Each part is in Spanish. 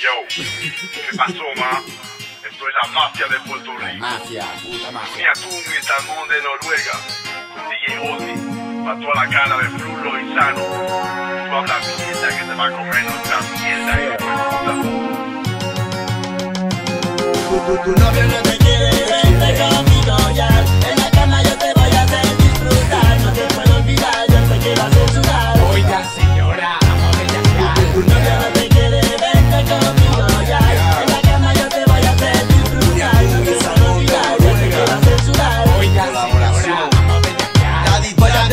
yo, ¿qué pasó, ma? Esto es la mafia de Puerto Rico. Mafia, puta mafia. Mira tú, mi salmón de Noruega, con DJ Ozzy, pa' toda la cara de Frulo y Sano. Tú hablas mierda que te va a comer nuestra mierda, de puta. Tu, tu, tu novio no te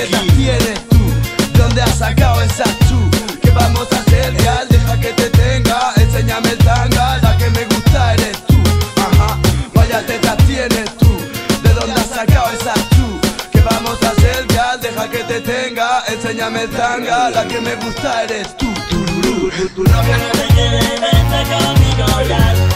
Teta tienes tú, ¿dónde has sacado esa tú? ¿Qué vamos a hacer, gal? Deja que te tenga, enséñame el tanga, la que me gusta eres tú. Ajá, vaya teta tienes tú, ¿de dónde has sacado esa tú? ¿Qué vamos a hacer, gal? Deja que te tenga, enséñame el tanga, la que me gusta eres tú. Tu, novia No te quiere, vente conmigo ya. En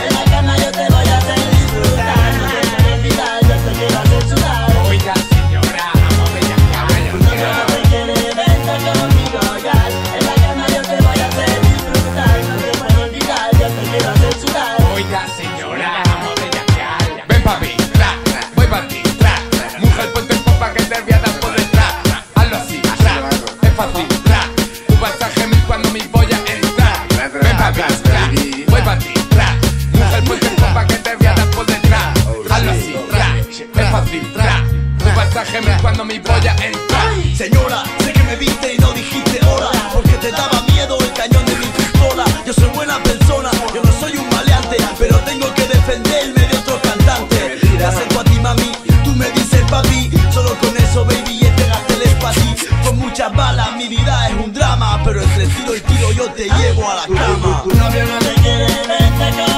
fácil, tra. Tú vas a gemir cuando mi polla entra. Señora, sé que me viste y no dijiste hola Porque te daba miedo el cañón de mi pistola. Yo soy buena persona, yo no soy un maleante Pero tengo que defenderme de otros cantantes. Te acerco a ti mami, tú me dices papi. Solo con eso baby y entregaste el espacio Con muchas balas mi vida es un drama Pero entre tiro y tiro yo te llevo a la cama. Tu no te quiere,